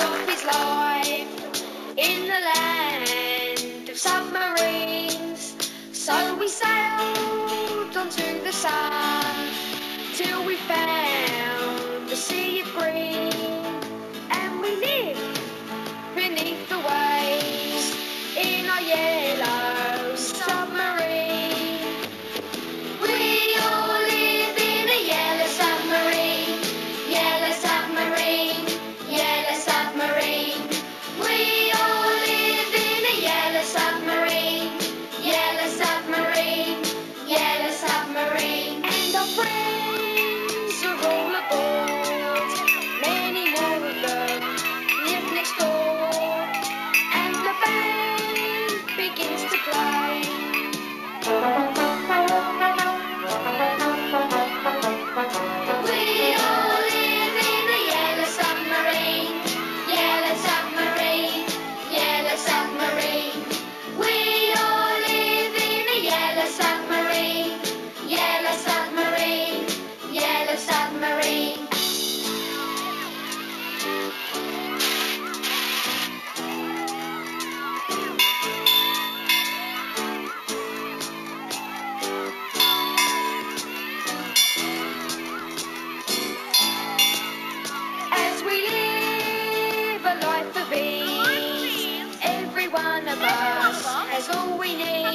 of his life in the land of submarines. So we sail. friend. That's all we need.